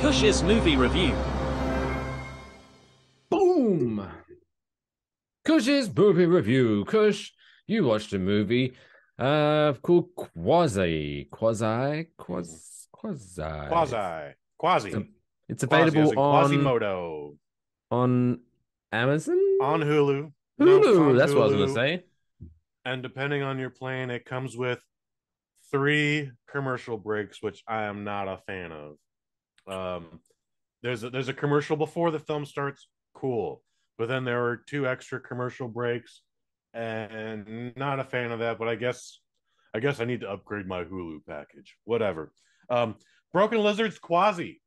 Kush's movie review. Boom! Kush's movie review. Kush, you watched a movie uh called Quasi. Quasi? Quasi? Quasi. Quasi. Quasi. It's, it's available in on, Quasimodo. on Amazon? On Hulu. Hulu. it's on That's what I was going to say. And depending on your plan, it comes with three commercial breaks, which I am not a fan of. Um, there's a, there's a commercial before the film starts, cool, but then there are two extra commercial breaks, and not a fan of that. But I guess I guess I need to upgrade my Hulu package. Whatever. Um, Broken Lizards Quasi.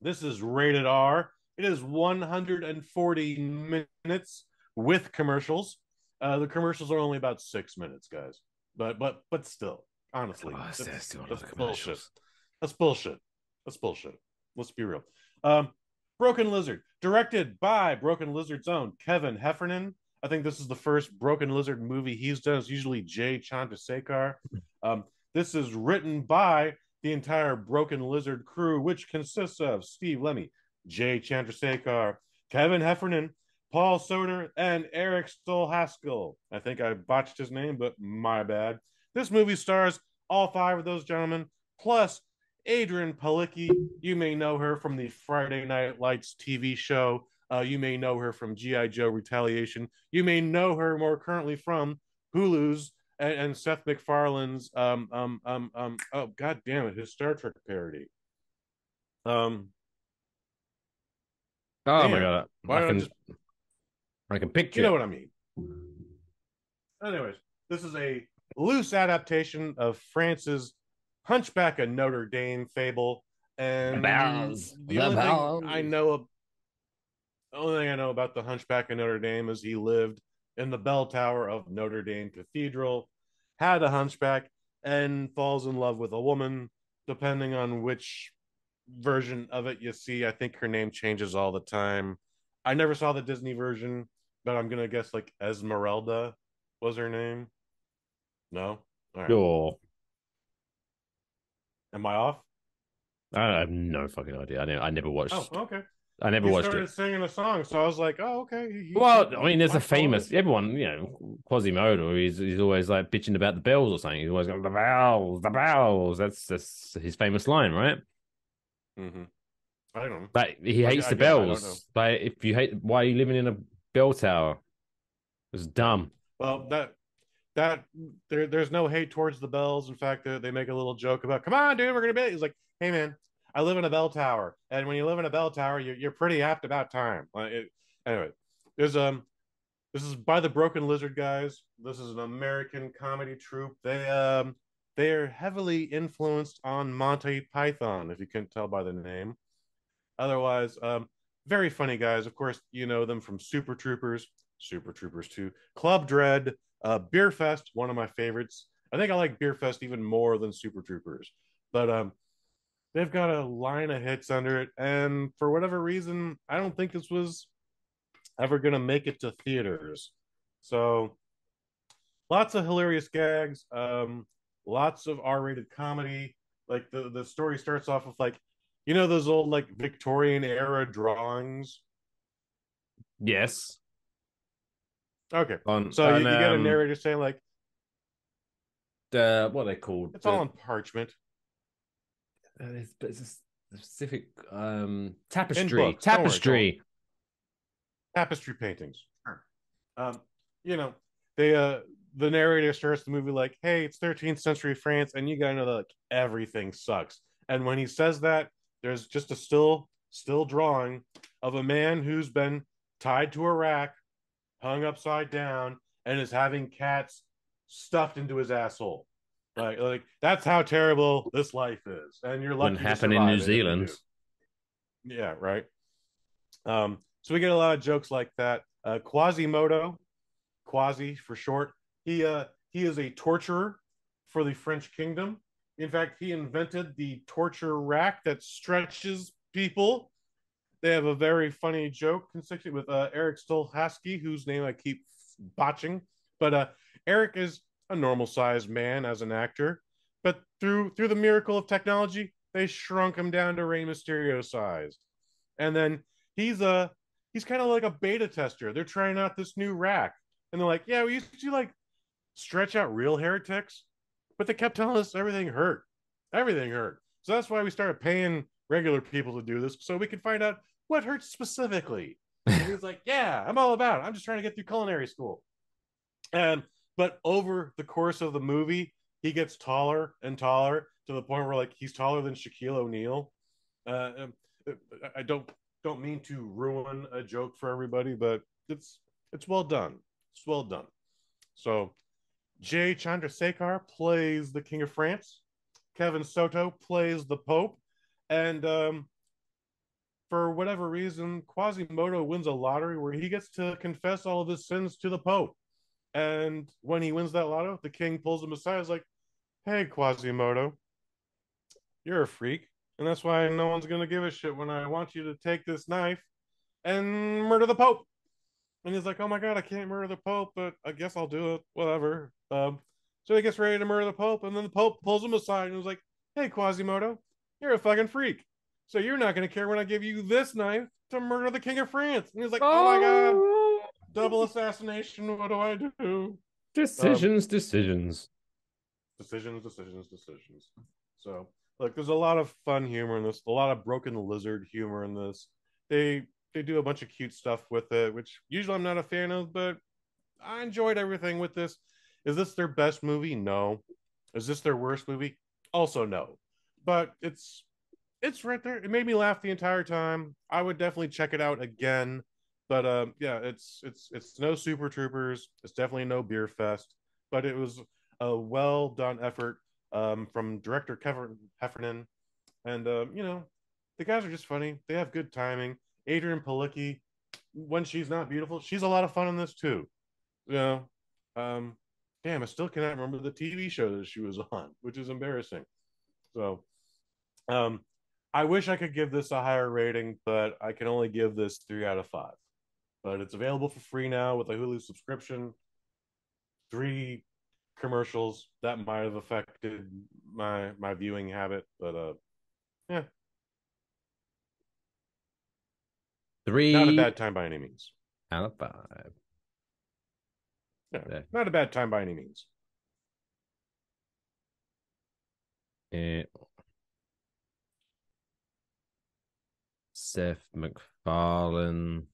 This is rated R. It is 140 minutes with commercials. Uh, the commercials are only about six minutes, guys. But but but still, honestly, Oh, that's, that's that's bullshit. That's bullshit. That's bullshit. Let's be real. Um, Broken Lizard, directed by Broken Lizard's own Kevin Heffernan. I think this is the first Broken Lizard movie he's done. It's usually Jay Chandrasekhar. Um, this is written by the entire Broken Lizard crew, which consists of Steve Lemme, Jay Chandrasekhar, Kevin Heffernan, Paul Soter, and Eric Stolhaskell. I think I botched his name, but my bad. This movie stars all five of those gentlemen, plus Adrianne Palicki. You may know her from the Friday Night Lights TV show. Uh, you may know her from G.I. Joe Retaliation. You may know her more currently from Hulu's and, and Seth MacFarlane's um um um um oh god damn it his Star Trek parody. Um Oh Damn. my god. why I don't I can, just I can picture you know what I mean. Anyways, this is a loose adaptation of France's Hunchback of Notre Dame fable, and The bells, the the only bells. thing I know, of, the only thing I know about the Hunchback of Notre Dame is he lived in the bell tower of Notre Dame Cathedral, had a hunchback, and falls in love with a woman. Depending on which version of it you see, I think her name changes all the time. I never saw the Disney version, but I'm gonna guess like Esmeralda was her name. No, all right. Sure. Am I off? I have no fucking idea. I, never, I never watched. Oh, okay. I never You watched started it. singing a song, so I was like, "Oh, okay." he- he- Well, he- I mean, there's a famous fault. everyone, you know, Quasimodo. He's he's always like bitching about the bells or something. He's always going the bells, the bells. That's that's his famous line, right? Mhm. I don't know. But he I- hates the I bells. But if you hate, why are you living in a bell tower? It's dumb. Well, that that there, there's no hate towards the bells. In fact, they, they make a little joke about, "Come on, dude, we're gonna be." He's like, "Hey, man, I live in a bell tower, and when you live in a bell tower, you're, you're pretty apt about time." Like, it, anyway, there's um, this is by the Broken Lizard guys. This is an American comedy troupe. They um, they are heavily influenced on Monty Python, if you can tell by the name. Otherwise, um, very funny guys. Of course, you know them from Super Troopers, Super Troopers 2, Club Dread, uh, Beer Fest, one of my favorites. I think I like Beer Fest even more than Super Troopers. But um, they've got a line of hits under it. And for whatever reason, I don't think this was ever going to make it to theaters. So lots of hilarious gags, um, lots of R rated comedy. Like the, the story starts off with like, you know, those old like Victorian era drawings. Yes. Okay. On So you, on, you get a um, narrator saying like, the what are they called? it's all The- on parchment. uh, it's, but it's a specific um tapestry. books, worry, tapestry. tapestry paintings. Um, you know, they uh the narrator starts the movie like, hey, it's 13th century France, and you gotta know that like everything sucks. And when he says that, there's just a still still drawing of a man who's been tied to a rack, hung upside down, and is having cats stuffed into his asshole. Like, like that's how terrible this life is. And you're lucky Wouldn't to happen in New it if you Zealand. Yeah, right. Um, so we get a lot of jokes like that. Uh, Quasimodo, Quasi for short. He uh he is a torturer for the French kingdom. In fact, he invented the torture rack that stretches people. They have a very funny joke consistent with uh, Eric Stolhasky, whose name I keep botching. But uh, Eric is a normal sized man as an actor, but through through the miracle of technology, they shrunk him down to Rey Mysterio size. And then he's a he's kind of like a beta tester. They're trying out this new rack. And they're like, yeah, we used to like stretch out real heretics, but they kept telling us everything hurt. Everything hurt. So that's why we started paying regular people to do this so we could find out what hurts specifically. And he was like, Yeah, I'm all about it. I'm just trying to get through culinary school. And but over the course of the movie, he gets taller and taller to the point where like he's taller than Shaquille O'Neal. Uh, um, I don't don't mean to ruin a joke for everybody, but it's it's well done. It's well done. So Jay Chandrasekhar plays the King of France. Kevin Soto plays the Pope, and um, for whatever reason, Quasimodo wins a lottery where he gets to confess all of his sins to the Pope. And when he wins that lotto, the king pulls him aside. Is like, "Hey, Quasimodo, you're a freak, and that's why no one's gonna give a shit when I want you to take this knife and murder the Pope." And he's like, "Oh my god, I can't murder the Pope, but I guess I'll do it. Whatever." Um, so he gets ready to murder the Pope, and then the Pope pulls him aside and was like, "Hey, Quasimodo, you're a fucking freak. So you're not gonna care when I give you this knife to murder the King of France." And he's like, "Oh, my god, double assassination. What do I do?" Decisions, um, decisions, decisions, decisions, decisions. So, like, there's a lot of fun humor in this, a lot of broken lizard humor in this. They they do a bunch of cute stuff with it, which usually I'm not a fan of, but I enjoyed everything with this. Is this their best movie? No. Is this their worst movie? Also no. But it's it's right there. It made me laugh the entire time. I would definitely check it out again. But um, yeah, it's it's it's no Super Troopers. It's definitely no Beer Fest. But it was a well done effort um, from director Kevin Heffernan, and um, you know, the guys are just funny. They have good timing. Adrianne Palicki, when she's not beautiful, she's a lot of fun in this too. You know, um, damn, I still cannot remember the TV show that she was on, which is embarrassing. So, um, I wish I could give this a higher rating, but I can only give this three out of five. But it's available for free now with a Hulu subscription. Three commercials that might have affected my my viewing habit, but uh, yeah, three not a bad time by any means. Out of five. Yeah, not a bad time by any means. Yeah. Seth MacFarlane.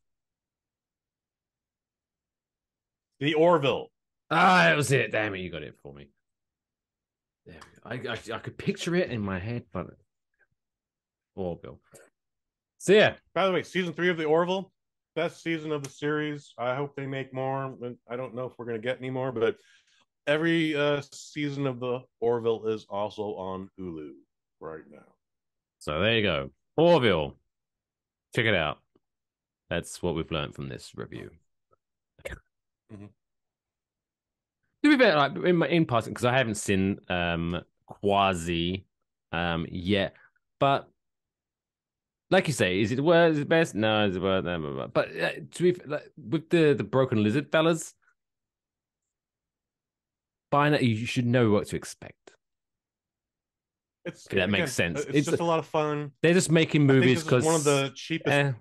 The Orville. Ah, that was it. Damn it, you got it for me. There we go. I, I, I could picture it in my head, but Orville. So yeah. By the way, season three of the Orville best season of the series. I hope they make more. I don't know if we're going to get any more, but every uh, season of the Orville is also on Hulu right now. So there you go. Orville. Check it out. That's what we've learned from this review. Mm-hmm. To be fair, like in my in passing, because I haven't seen um Quasi um yet, but like you say, is it the worst? Is it best? No, is it worst? No, but uh, to be like, with the the broken lizard fellas, by now you should know what to expect. It's that makes sense. It's, it's, just a lot of fun. They're just making movies because one of the cheapest. Eh.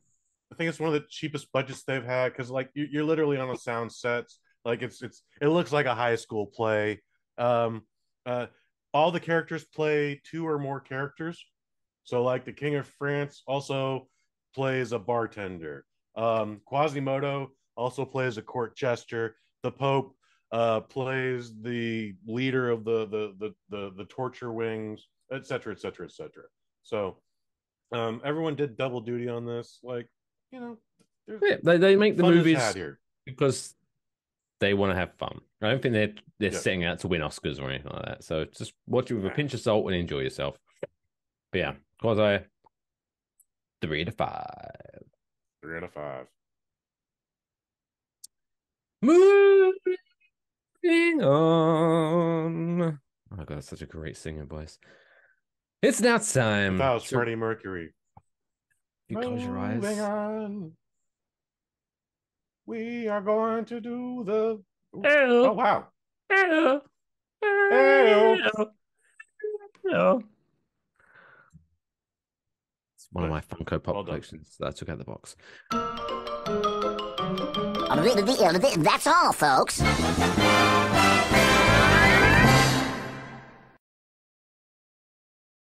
I think it's one of the cheapest budgets they've had because like you, you're literally on a sound set. Like it's it's it looks like a high school play. Um, uh, all the characters play two or more characters so like the King of France also plays a bartender. Um, Quasimodo also plays a court jester. The Pope uh, plays the leader of the the the the, the torture wings, etc., etc., etc. So um, everyone did double duty on this. Like you know, yeah, they they make the movies because they want to have fun. I don't think they're they're yeah. setting out to win Oscars or anything like that. So just watch it with a pinch of salt and enjoy yourself. But yeah, was I three to five? Three out of five. Moving on. Oh my god, such a great singing voice. It's now time. That was to... Freddie Mercury. You close your eyes. On. We are going to do the. Ew. Oh wow. Ew. Ew. Ew. one of my Funko Pop Well collections that I took out of the box. That's all, folks.